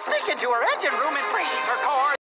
sneak into her engine room and freeze her core.